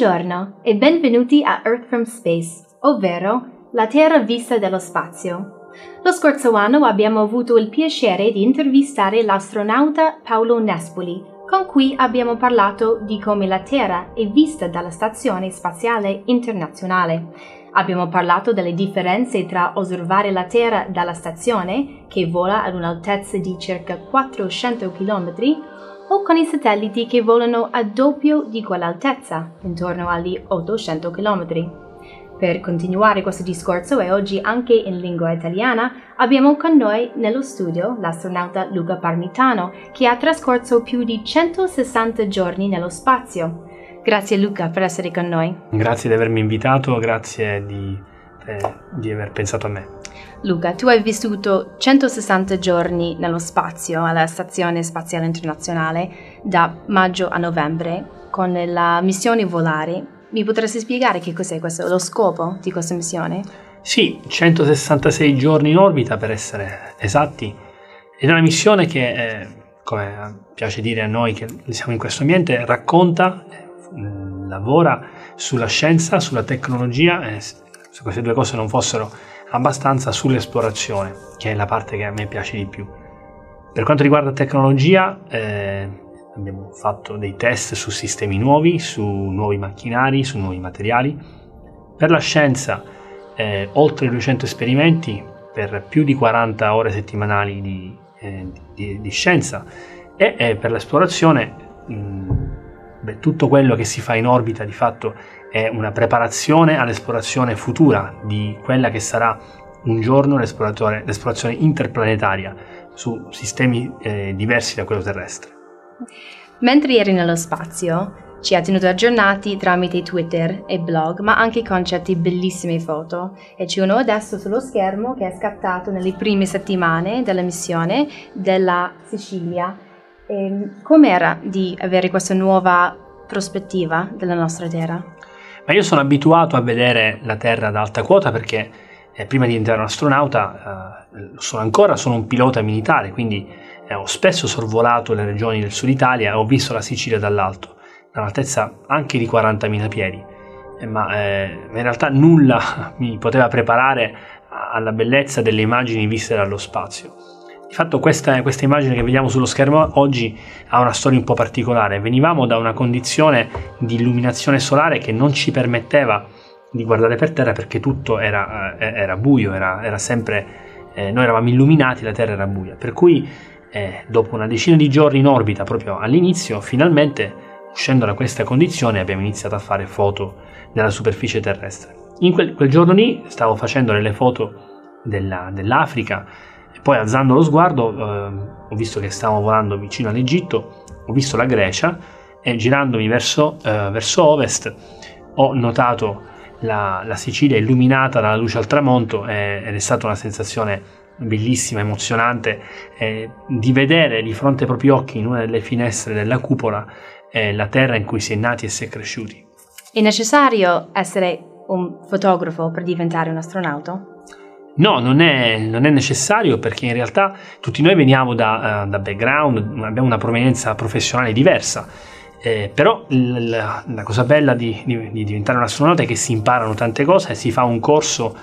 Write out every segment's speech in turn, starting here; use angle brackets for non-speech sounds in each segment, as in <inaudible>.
Buongiorno e benvenuti a Earth from Space, ovvero la Terra vista dallo spazio. Lo scorso anno abbiamo avuto il piacere di intervistare l'astronauta Paolo Nespoli, con cui abbiamo parlato di come la Terra è vista dalla Stazione Spaziale Internazionale. Abbiamo parlato delle differenze tra osservare la Terra dalla stazione, che vola ad un'altezza di circa 400 km, o con i satelliti che volano a doppio di quell'altezza, intorno agli 800 km. Per continuare questo discorso e oggi anche in lingua italiana, abbiamo con noi nello studio l'astronauta Luca Parmitano, che ha trascorso più di 160 giorni nello spazio. Grazie Luca per essere con noi. Grazie di avermi invitato, grazie di, eh, di aver pensato a me. Luca, tu hai vissuto 160 giorni nello spazio alla Stazione Spaziale Internazionale da maggio a novembre con la missione Volare. Mi potresti spiegare che cos'è questo, lo scopo di questa missione? Sì, 166 giorni in orbita per essere esatti. È una missione che, eh, come piace dire a noi che siamo in questo ambiente, racconta, eh, lavora sulla scienza, sulla tecnologia, eh, se queste due cose non fossero abbastanza sull'esplorazione, che è la parte che a me piace di più. Per quanto riguarda tecnologia, eh, abbiamo fatto dei test su sistemi nuovi, su nuovi macchinari, su nuovi materiali. Per la scienza, eh, oltre 200 esperimenti per più di 40 ore settimanali di, eh, di, di scienza e eh, per l'esplorazione mh, beh, tutto quello che si fa in orbita di fatto è una preparazione all'esplorazione futura di quella che sarà un giorno l'esplorazione interplanetaria su sistemi eh, diversi da quello terrestre. Mentre eri nello spazio, ci ha tenuto aggiornati tramite Twitter e blog, ma anche con certe bellissime foto. E c'è uno adesso sullo schermo che è scattato nelle prime settimane della missione della Sicilia. Com'era di avere questa nuova prospettiva della nostra Terra? Ma io sono abituato a vedere la Terra ad alta quota perché eh, prima di diventare un astronauta eh, sono ancora sono un pilota militare, quindi eh, ho spesso sorvolato le regioni del sud Italia e ho visto la Sicilia dall'alto, da un'altezza anche di 40.000 piedi, eh, ma eh, in realtà nulla <laughs> mi poteva preparare alla bellezza delle immagini viste dallo spazio. Di fatto questa, questa, immagine che vediamo sullo schermo oggi ha una storia un po' particolare. Venivamo da una condizione di illuminazione solare che non ci permetteva di guardare per terra perché tutto era, eh, era buio, era, era sempre, eh, noi eravamo illuminati, la terra era buia. Per cui eh, dopo una decina di giorni in orbita proprio all'inizio, finalmente uscendo da questa condizione abbiamo iniziato a fare foto della superficie terrestre. In quel, quel giorno lì stavo facendo delle foto della, dell'Africa poi alzando lo sguardo eh, ho visto che stavamo volando vicino all'Egitto, ho visto la Grecia e girandomi verso, eh, verso ovest ho notato la, la, Sicilia illuminata dalla luce al tramonto eh, ed è stata una sensazione bellissima, emozionante eh, di vedere di fronte ai propri occhi in una delle finestre della cupola eh, la terra in cui si è nati e si è cresciuti. È necessario essere un fotografo per diventare un astronauta? No, non è, non è, necessario perché in realtà tutti noi veniamo da, uh, da background, abbiamo una provenienza professionale diversa. Eh, però la, la, cosa bella di, di, di, diventare un astronauta è che si imparano tante cose e si fa un corso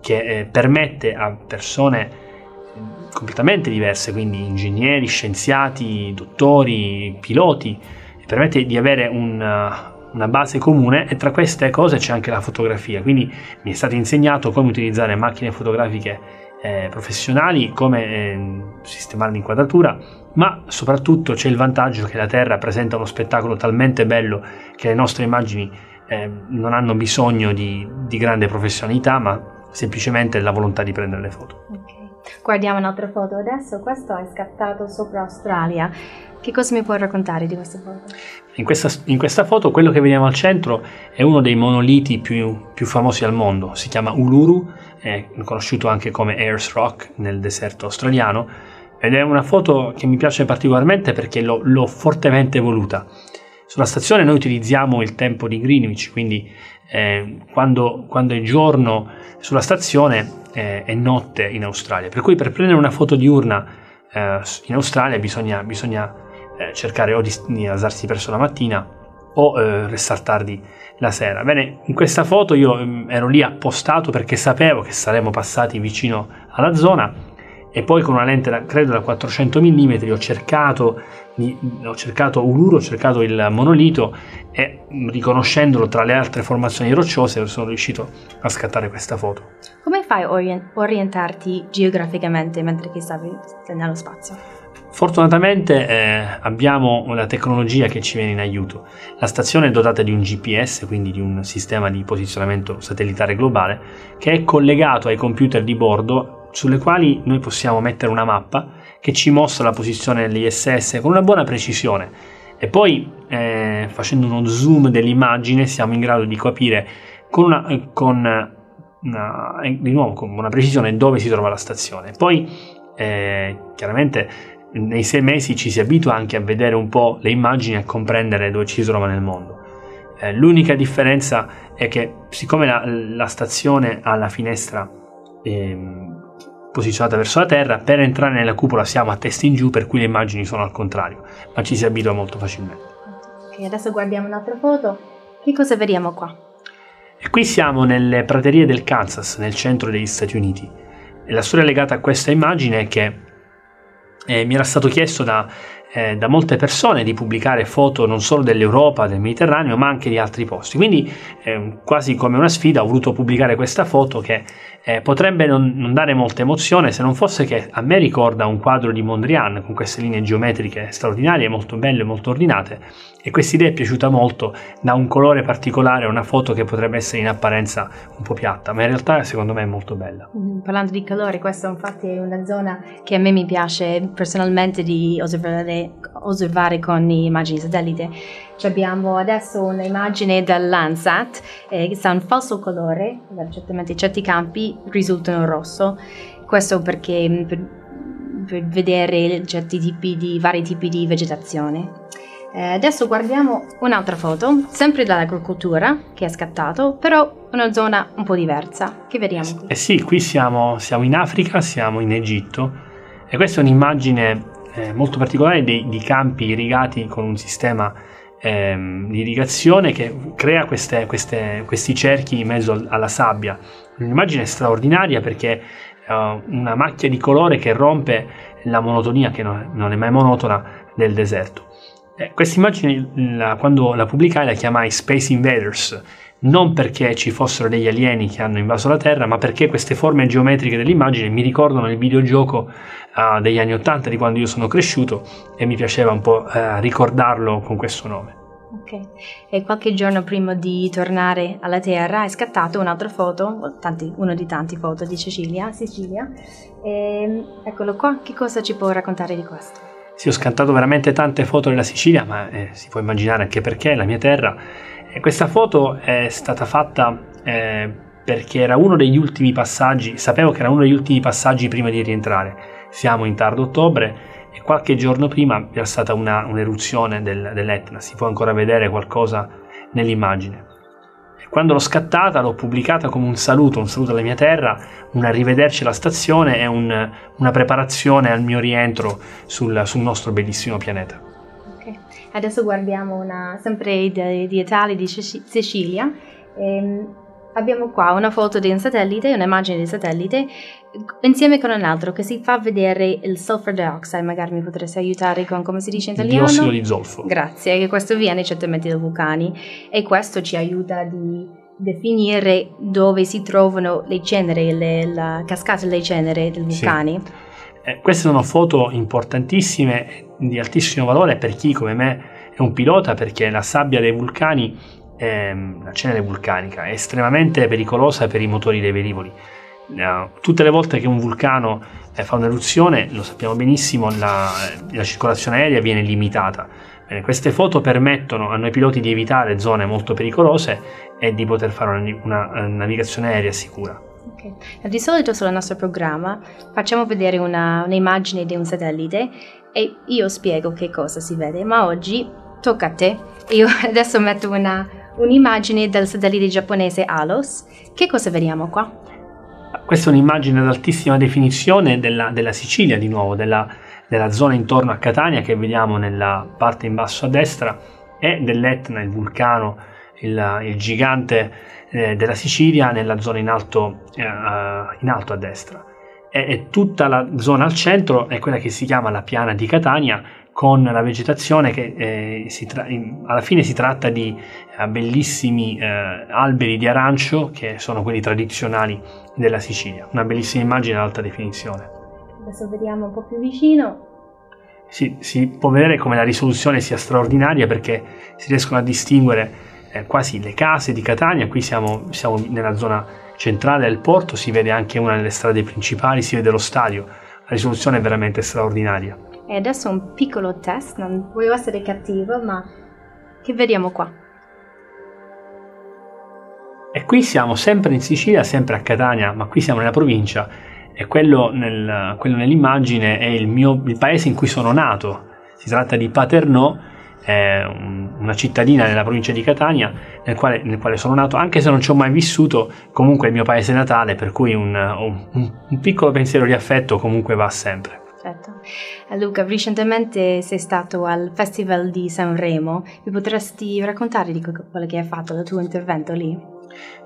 che eh, permette a persone completamente diverse, quindi ingegneri, scienziati, dottori, piloti, permette di avere un, una base comune e tra queste cose c'è anche la fotografia, quindi mi è stato insegnato come utilizzare macchine fotografiche eh, professionali, come eh, sistemare l'inquadratura, ma soprattutto c'è il vantaggio che la Terra presenta uno spettacolo talmente bello che le nostre immagini eh, non hanno bisogno di, di, grande professionalità, ma semplicemente la volontà di prendere le foto. Okay. Guardiamo un'altra foto adesso, questo è scattato sopra Australia. Che cosa mi puoi raccontare di questa foto? In questa, in questa, foto quello che vediamo al centro è uno dei monoliti più, più famosi al mondo, si chiama Uluru, è conosciuto anche come Ayers Rock nel deserto australiano ed è una foto che mi piace particolarmente perché l'ho, l'ho fortemente voluta. Sulla stazione noi utilizziamo il tempo di Greenwich, quindi eh, quando, quando, è giorno sulla stazione eh, è notte in Australia, per cui per prendere una foto diurna eh, in Australia bisogna, bisogna eh, cercare o di, di, alzarsi presso la mattina o eh, restare tardi la sera. Bene, in questa foto io mh, ero lì appostato perché sapevo che saremmo passati vicino alla zona e poi con una lente da, credo da 400 mm ho cercato, ho cercato Uluru, ho cercato il monolito e riconoscendolo tra le altre formazioni rocciose sono riuscito a scattare questa foto. Come fai a orient- orientarti geograficamente mentre che stavi nello spazio? Fortunatamente eh, abbiamo una tecnologia che ci viene in aiuto. La stazione è dotata di un GPS, quindi di un sistema di posizionamento satellitare globale, che è collegato ai computer di bordo sulle quali noi possiamo mettere una mappa che ci mostra la posizione dell'ISS con una buona precisione e poi eh, facendo uno zoom dell'immagine siamo in grado di capire con una, eh, con una, eh, di nuovo con una precisione dove si trova la stazione. Poi eh, chiaramente nei sei mesi ci si abitua anche a vedere un po' le immagini e a comprendere dove ci si trova nel mondo. Eh, l'unica differenza è che siccome la, la stazione ha la finestra ehm, posizionata verso la terra, per entrare nella cupola siamo a testa in giù, per cui le immagini sono al contrario, ma ci si abitua molto facilmente. Ok, adesso guardiamo un'altra foto. Che cosa vediamo qua? E qui siamo nelle praterie del Kansas, nel centro degli Stati Uniti. E la storia legata a questa immagine è che eh, mi era stato chiesto da, eh, da, molte persone di pubblicare foto non solo dell'Europa, del Mediterraneo, ma anche di altri posti. Quindi, eh, quasi come una sfida, ho voluto pubblicare questa foto che eh, potrebbe non, non, dare molta emozione se non fosse che a me ricorda un quadro di Mondrian con queste linee geometriche straordinarie, molto belle, molto ordinate e questa idea è piaciuta molto, da un colore particolare, una foto che potrebbe essere in apparenza un po' piatta, ma in realtà secondo me è molto bella. Mm, parlando di colore, questa infatti è una zona che a me mi piace personalmente di osservare, osservare con immagini satellite. Abbiamo adesso un'immagine del Landsat eh, che sta un falso colore, certamente certi campi risultano rosso, questo perché mm, per, per vedere certi tipi di, vari tipi di vegetazione. Eh, adesso guardiamo un'altra foto, sempre dall'agricoltura che è scattato, però una zona un po' diversa. Che vediamo qui? Eh sì, qui siamo, siamo in Africa, siamo in Egitto e questa è un'immagine eh, molto particolare dei, di campi irrigati con un sistema ehm, di irrigazione che crea queste, queste, questi cerchi in mezzo alla sabbia. Un'immagine straordinaria perché uh, una macchia di colore che rompe la monotonia, che non, non è mai monotona, del deserto. Eh, questa immagine, quando la pubblicai, la chiamai Space Invaders, non perché ci fossero degli alieni che hanno invaso la Terra, ma perché queste forme geometriche dell'immagine mi ricordano il videogioco uh, degli anni Ottanta, di quando io sono cresciuto, e mi piaceva un po' uh, ricordarlo con questo nome. Ok, e qualche giorno prima di tornare alla Terra è scattato un'altra foto, tanti, uno di tanti foto di Sicilia, Sicilia. E, ehm, eccolo qua, che cosa ci può raccontare di questo? Sì, ho scattato veramente tante foto della Sicilia, ma eh, si può immaginare anche perché, la mia terra. E questa foto è stata fatta eh, perché era uno degli ultimi passaggi, sapevo che era uno degli ultimi passaggi prima di rientrare. Siamo in tardo ottobre e qualche giorno prima era stata una, un'eruzione del, dell'Etna, si può ancora vedere qualcosa nell'immagine. Quando l'ho scattata l'ho pubblicata come un saluto, un saluto alla mia terra, un arrivederci alla stazione e un, una preparazione al mio rientro sul, sul nostro bellissimo pianeta. Adesso guardiamo una, sempre di, di Italia, di Sicilia. Ehm, abbiamo qua una foto di un satellite, un'immagine di satellite, insieme con un altro che si fa vedere il sulfur dioxide. Magari mi potresti aiutare con come si dice in italiano? Diossido di zolfo. Grazie, che questo viene certamente dai vulcani e questo ci aiuta di definire dove si trovano le ceneri, le, la cascata delle ceneri dei vulcani. Sì. Eh, queste sono foto importantissime di altissimo valore per chi come me è un pilota perché la sabbia dei vulcani ehm, la cenere vulcanica è estremamente pericolosa per i motori dei velivoli. Uh, tutte le volte che un vulcano eh, fa un'eruzione, lo sappiamo benissimo, la, la circolazione aerea viene limitata. Bene, queste foto permettono a noi piloti di evitare zone molto pericolose e di poter fare una, una, una navigazione aerea sicura. Okay. Di solito sul nostro programma facciamo vedere una, un'immagine di un satellite e io spiego che cosa si vede, ma oggi tocca a te. Io <laughs> adesso metto una, un'immagine del satellite giapponese ALOS. Che cosa vediamo qua? Questa è un'immagine ad altissima definizione della, della Sicilia, di nuovo, della, della, zona intorno a Catania che vediamo nella parte in basso a destra e dell'Etna, il vulcano, il, il gigante eh, della Sicilia, nella zona in alto, eh, in alto a destra. E, e, tutta la zona al centro è quella che si chiama la piana di Catania, con la vegetazione che eh, tra- alla fine si tratta di eh, bellissimi eh, alberi di arancio che sono quelli tradizionali della Sicilia. Una bellissima immagine ad alta definizione. Adesso vediamo un po' più vicino. Si, si può vedere come la risoluzione sia straordinaria perché si riescono a distinguere eh, quasi le case di Catania. Qui siamo, siamo nella zona centrale del porto, si vede anche una delle strade principali, si vede lo stadio. La risoluzione è veramente straordinaria. E adesso un piccolo test, non voglio essere cattivo, ma che vediamo qua? E qui siamo sempre in Sicilia, sempre a Catania, ma qui siamo nella provincia e quello, nel, quello nell'immagine è il, mio, il paese in cui sono nato. Si tratta di Paternò, una cittadina nella provincia di Catania nel quale, nel quale, sono nato, anche se non ci ho mai vissuto, comunque è il mio paese natale, per cui un, un, un piccolo pensiero di affetto comunque va sempre. Perfetto. Eh, Luca, recentemente sei stato al Festival di Sanremo, mi potresti raccontare di quello che hai fatto, il tuo intervento lì?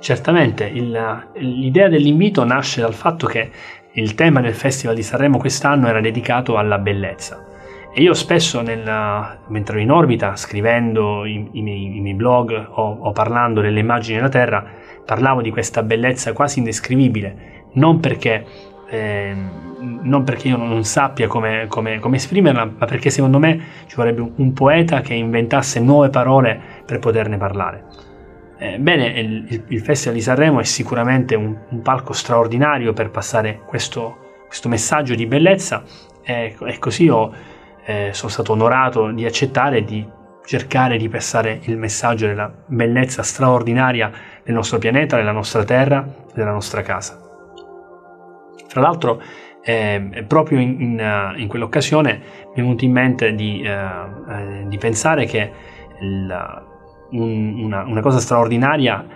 Certamente, il, l'idea dell'invito nasce dal fatto che il tema del Festival di Sanremo quest'anno era dedicato alla bellezza. E io spesso, nel, mentre ero in orbita, scrivendo i, i, miei, i miei, blog o, o parlando delle immagini della Terra, parlavo di questa bellezza quasi indescrivibile, non perché eh, non perché io non sappia come, come, come, esprimerla, ma perché secondo me ci vorrebbe un, un, poeta che inventasse nuove parole per poterne parlare. Eh, bene, il, il, Festival di Sanremo è sicuramente un, un palco straordinario per passare questo, questo messaggio di bellezza e, e così ho, eh, sono stato onorato di accettare e di cercare di passare il messaggio della bellezza straordinaria del nostro pianeta, della nostra terra, della nostra casa. Tra l'altro, eh, proprio in, in, eh, in, quell'occasione mi è venuto in mente di, eh, eh, di pensare che il, un, una, una, cosa straordinaria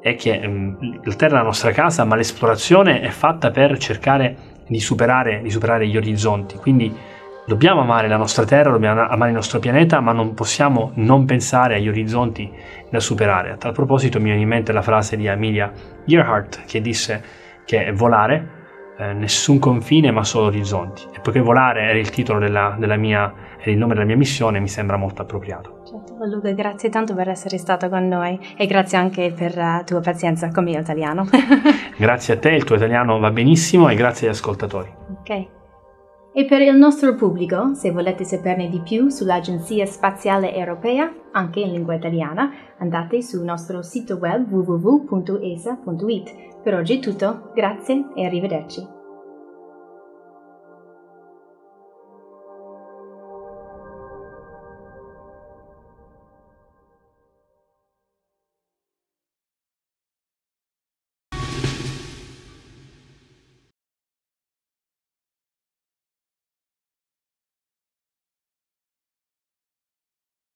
è che um, la Terra è la nostra casa, ma l'esplorazione è fatta per cercare di superare, di superare gli orizzonti. Quindi dobbiamo amare la nostra Terra, dobbiamo amare il nostro pianeta, ma non possiamo non pensare agli orizzonti da superare. A tal proposito mi viene in mente la frase di Amelia Earhart che disse che volare eh, nessun confine ma solo orizzonti. E poiché volare era il titolo della, della mia, era il nome della mia missione, mi sembra molto appropriato. Certo, Luca, grazie tanto per essere stato con noi e grazie anche per la tua pazienza con il mio italiano. <laughs> grazie a te, il tuo italiano va benissimo e grazie agli ascoltatori. Ok. E per il nostro pubblico, se volete saperne di più sull'Agenzia Spaziale Europea, anche in lingua italiana, andate sul nostro sito web www.esa.it per oggi è tutto, grazie e arrivederci.